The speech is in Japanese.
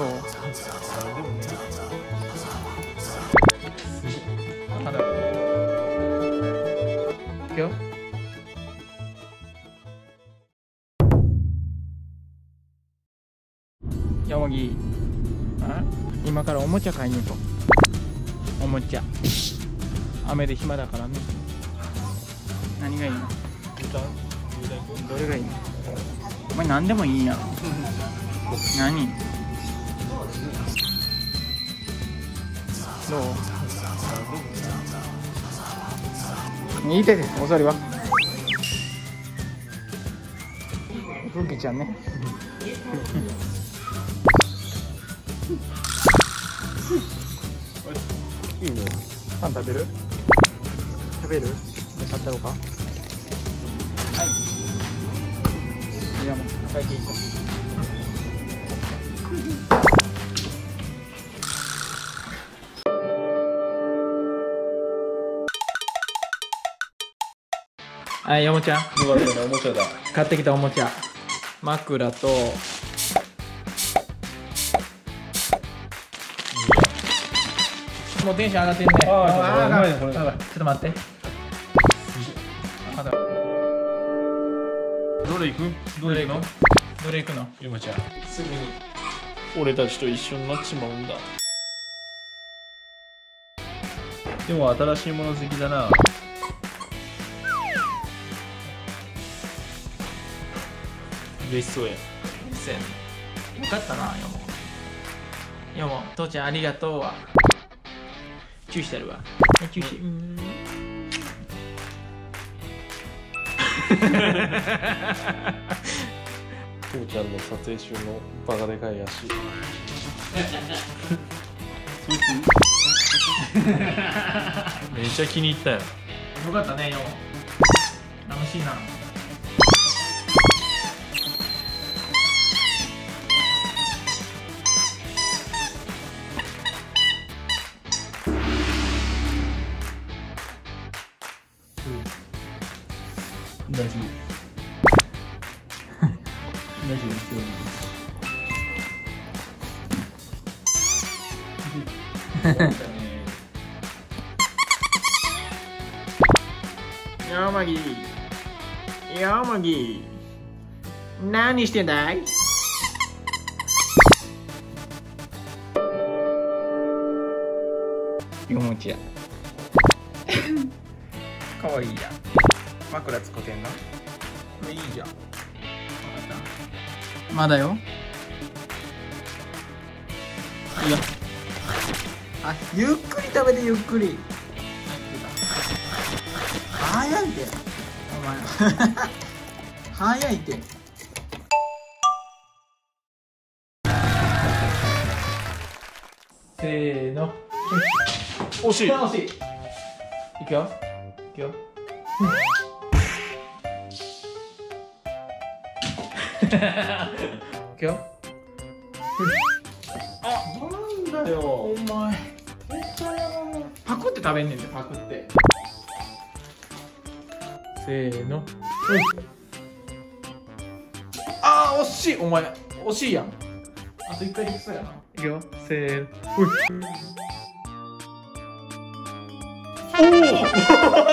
ど。うまだいくよ。山木。今からおもちゃ買いに行こう。おもちゃ。雨で暇だからね。何がいいの？どれがいいの？お前何でもいいやん。何？どういい手でお座りは？ふきちゃんね。いいねパン食べる？食べる？で買ったろうか。はい。いやもう会計行こうはいおもちゃ。よかったねおもちゃだ。買ってきたおもちゃ。枕と。もうテンション上がってんね。あーあちょっと待って。どれ行く？どれ行く？の？どれ行くの？ゆまちゃん。すぐに。俺たちと一緒になっちまうんだ。でも新しいもの好きだな嬉しそうや。せんよかったなよもよも父ちゃんありがとうはチューしてるわ。チューしてうん。父ちゃんの撮影中のバカでかい足。めっちゃ気に入ったよ。よかったねよも楽しいな大丈夫大丈山木。山木。何してんだい？よもちやかわいいやん。枕つこてんのこれいいじゃんまだよ。いいよあゆっくり食べてゆっくり。早いて。お前。早いて。せーの。惜しい。惜しい。いくよよ。いくよ。あなんだよ。お前。パクって食べんねんでパクって。せーの。あー惜しい。お前惜しいやん。あと一回できそうやな。いくよ。せーの。うい